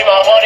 daddy, my money